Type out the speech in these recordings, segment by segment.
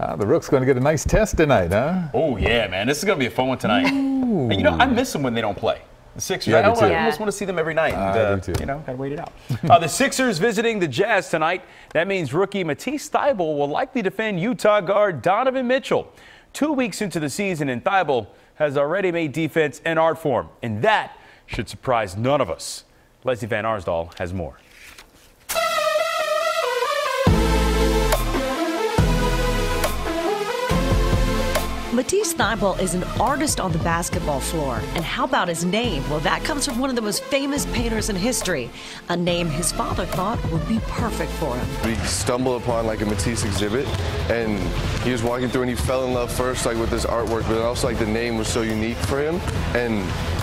Uh, the Rook's going to get a nice test tonight, huh? Oh, yeah, man. This is going to be a fun one tonight. And, you know, I miss them when they don't play. The Sixers. Yeah, I I, do too. I almost want to see them every night. And, I uh, too. You know, gotta wait it out. uh, the Sixers visiting the Jazz tonight. That means rookie Matisse Thybulle will likely defend Utah guard Donovan Mitchell. Two weeks into the season, and Thybulle has already made defense an art form, and that should surprise none of us. Lesley Van Arsdall has more. Matisse Thybulle is an artist on the basketball floor. And how about his name? Well, that comes from one of the most famous painters in history, a name his father thought would be perfect for him. We stumbled upon like a Matisse exhibit, and he was walking through, and he fell in love first like with his artwork, but also like the name was so unique for him, and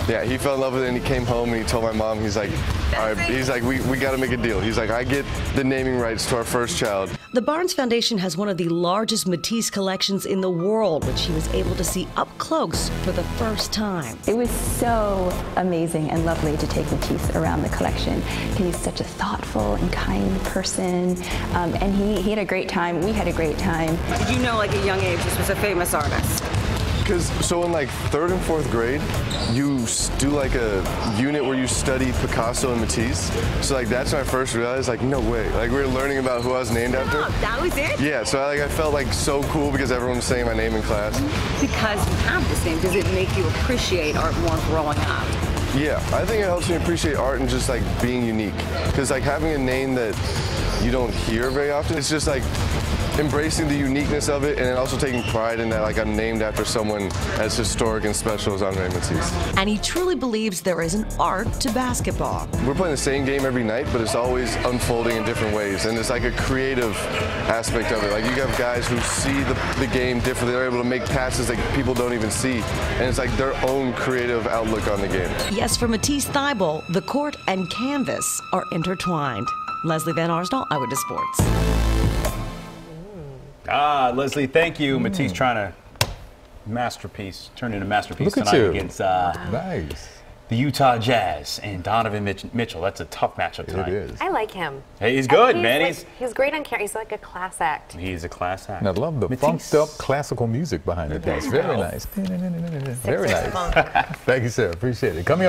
yeah, he fell in love with it, and he came home and he told my mom, he's like, all right, he's like, we, we got to make a deal. He's like, I get the naming rights to our first child. The Barnes Foundation has one of the largest Matisse collections in the world, which he was able to see up close for the first time. It was so amazing and lovely to take Matisse around the collection. He's such a thoughtful and kind person, um, and he, he had a great time. We had a great time. Did you know, like a young age, this was a famous artist? Because so in like third and fourth grade, you do like a unit where you study Picasso and Matisse. So like that's when I first realized like no way. Like we were learning about who I was named after. Oh, that was it? Yeah, so I, like I felt like so cool because everyone was saying my name in class. Because you have this name, does it make you appreciate art more growing up? Yeah, I think it helps me appreciate art and just like being unique. Because like having a name that you don't hear very often, it's just like embracing the uniqueness of it and then also taking pride in that like I'm named after someone as historic and special as Andre Matisse. And he truly believes there is an art to basketball. We're playing the same game every night, but it's always unfolding in different ways. And it's like a creative aspect of it. Like you have guys who see the, the game differently. They're able to make passes that people don't even see. And it's like their own creative outlook on the game. Yes, for Matisse Thybulle, the court and canvas are intertwined. Lesley Van Arsdall, Eyewitness Sports. Ah, Leslie, thank you. Matisse trying to masterpiece, turn into a masterpiece Look at tonight you. against uh, Nice. the Utah Jazz and Donovan Mitchell. That's a tough matchup tonight. It is. I like him. Hey, he's good, He's man. like- he's he's great on camera. He's like a class act. he's a class act. And I love the Matisse. funked up classical music behind it. That's very nice. Very nice. Thank you, sir. Appreciate it. Coming up.